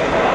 you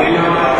Obrigado.